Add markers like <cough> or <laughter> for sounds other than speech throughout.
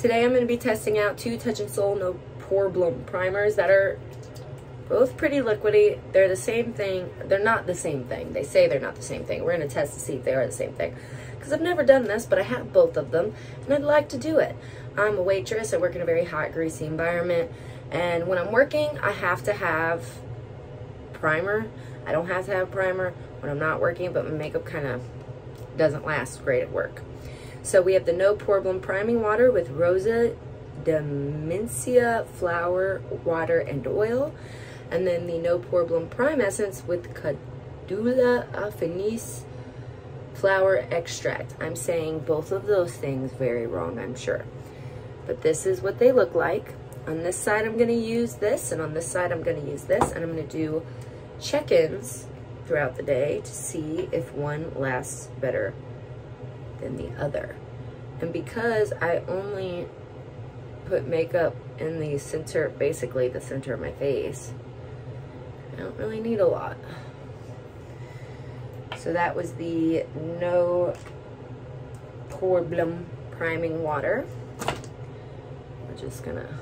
Today I'm going to be testing out two Touch In Sol No Poreblem primers that are both pretty liquidy. They're the same thing. They're not the same thing. They say they're not the same thing. We're going to test to see if they are the same thing. Because I've never done this, but I have both of them, and I'd like to do it. I'm a waitress. I work in a very hot, greasy environment. And when I'm working, I have to have primer. I don't have to have primer when I'm not working, but my makeup kind of doesn't last great at work. So we have the No Poreblem Priming Water with Rosa Demencia Flower, Water, and Oil. And then the No Poreblem Prime Essence with Cadula Affinis Flower Extract. I'm saying both of those things very wrong, I'm sure. But this is what they look like. On this side, I'm going to use this, and on this side, I'm going to use this, and I'm going to do check-ins throughout the day to see if one lasts better than the other. And because I only put makeup in the center, basically the center of my face, I don't really need a lot. So that was the No Poreblem Priming Water. I'm just gonna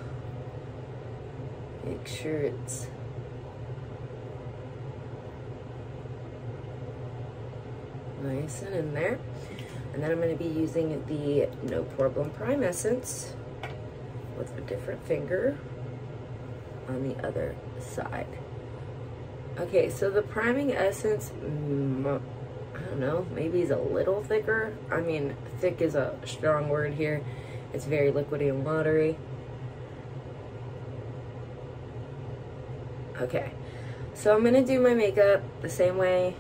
make sure it's nice and in there. And then I'm going to be using the No Poreblem Prime Essence with a different finger on the other side. Okay, so the priming essence, mm, I don't know, maybe is a little thicker. I mean, thick is a strong word here. It's very liquidy and watery. Okay, so I'm gonna do my makeup the same way,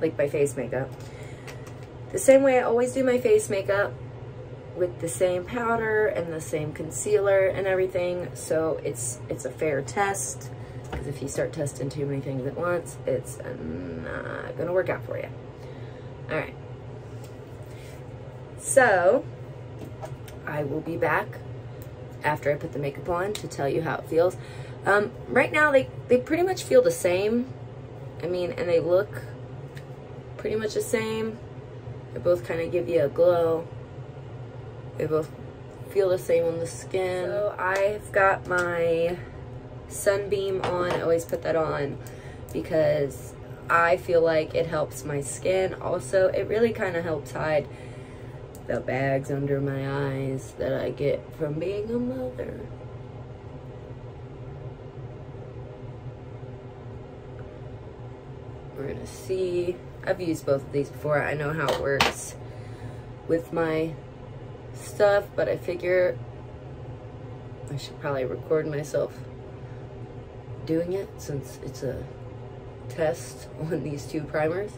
like my face makeup. The same way I always do my face makeup with the same powder and the same concealer and everything. So it's it's a fair test because if you start testing too many things at once, it's not gonna work out for you. All right. So I will be back after I put the makeup on to tell you how it feels. Um, right now, they, they pretty much feel the same. I mean, and they look pretty much the same. They both kind of give you a glow. They both feel the same on the skin. So I've got my sunbeam on. I always put that on because I feel like it helps my skin. Also, it really kind of helps hide the bags under my eyes that I get from being a mother. We're gonna see. I've used both of these before. I know how it works with my stuff, but I figure I should probably record myself doing it since it's a test <laughs> on these two primers.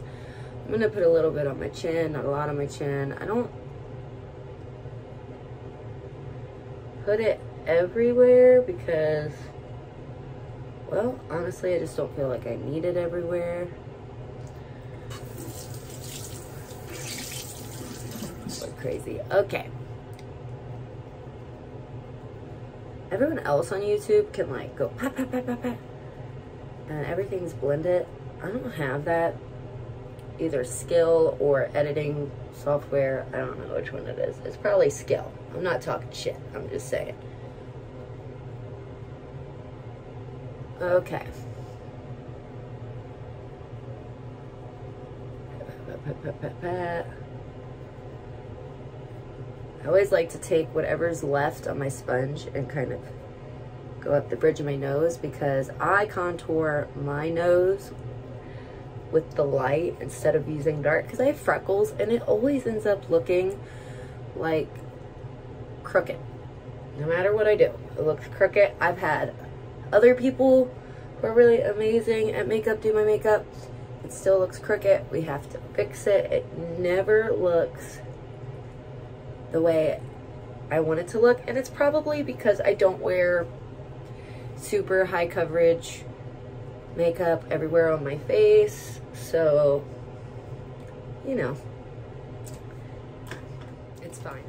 I'm gonna put a little bit on my chin, not a lot on my chin. I don't put it everywhere because, well, honestly, I just don't feel like I need it everywhere. Crazy. Okay. Everyone else on YouTube can like go pat, pat, pat, pat, pat, and everything's blended. I don't have that either skill or editing software. I don't know which one it is. It's probably skill. I'm not talking shit. I'm just saying. Okay. Pat, pat, pat, pat, I always like to take whatever's left on my sponge and kind of go up the bridge of my nose because I contour my nose with the light instead of using dark because I have freckles and it always ends up looking like crooked. No matter what I do, it looks crooked. I've had other people who are really amazing at makeup do my makeup. It still looks crooked. We have to fix it. It never looks the way I want it to look. And it's probably because I don't wear super high coverage makeup everywhere on my face. So, you know, it's fine.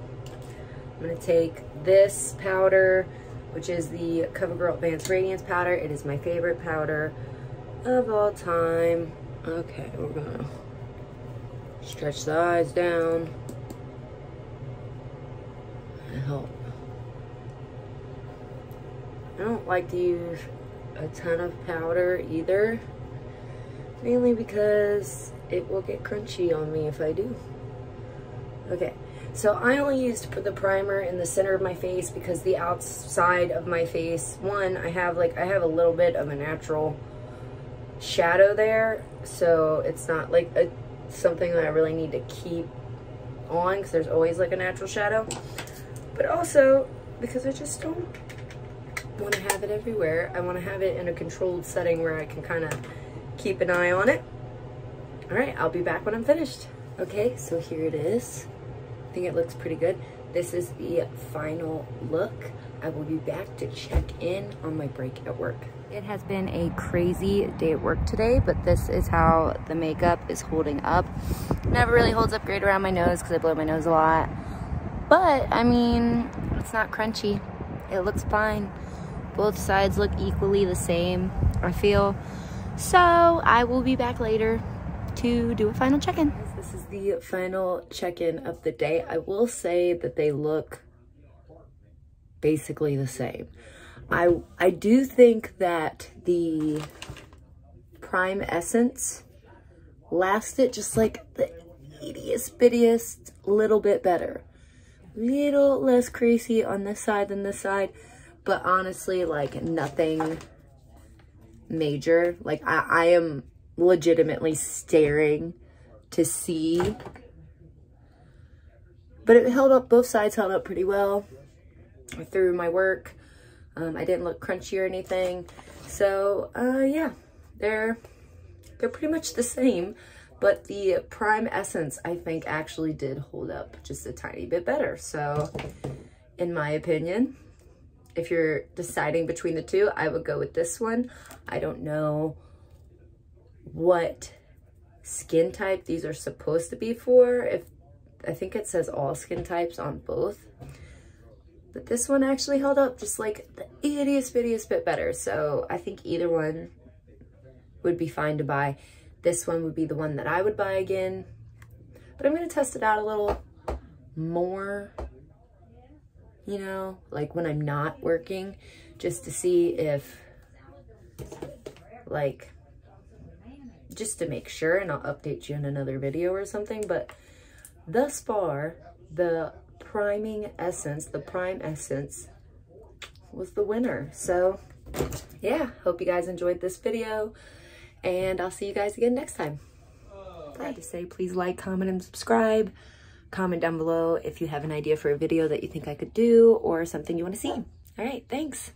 I'm going to take this powder, which is the CoverGirl Advanced Radiance Powder. It is my favorite powder of all time. Okay, we're going to stretch the eyes down help I don't like to use a ton of powder either. Mainly because it will get crunchy on me if I do. Okay, so I only used to put the primer in the center of my face because the outside of my face, one, I have like, I have a little bit of a natural shadow there. So it's not like a, something that I really need to keep on because there's always like a natural shadow. But also because I just don't want to have it everywhere. I want to have it in a controlled setting where I can kind of keep an eye on it. All right, I'll be back when I'm finished. Okay, so here it is. I think it looks pretty good. This is the final look. I will be back to check in on my break at work. It has been a crazy day at work today, but this is how the makeup is holding up. Never really holds up great around my nose because I blow my nose a lot. But, I mean, it's not crunchy. It looks fine. Both sides look equally the same, I feel. So I will be back later to do a final check-in. This is the final check-in of the day. I will say that they look basically the same. I, I do think that the Prime Essence lasted just like the ittiest bittiest little bit better. Little less creasy on this side than this side but honestly, like nothing major. Like I, I am legitimately staring to see. But it held up, both sides held up pretty well through my work. Um, I didn't look crunchy or anything. So, uh, yeah, they're, they're pretty much the same. But the Prime Essence, I think, actually did hold up just a tiny bit better. So, in my opinion, if you're deciding between the two, I would go with this one. I don't know what skin type these are supposed to be for. If I think it says all skin types on both. But this one actually held up just like the ittiest bittiest bit better. So I think either one would be fine to buy. This one would be the one that I would buy again. But I'm going to test it out a little more you know, like when I'm not working, just to see if, like, just to make sure, and I'll update you in another video or something, but thus far, the priming essence, the prime essence, was the winner. So, yeah, hope you guys enjoyed this video, and I'll see you guys again next time. Oh. I have to say, please like, comment, and subscribe. Comment down below if you have an idea for a video that you think I could do or something you want to see. All right, thanks.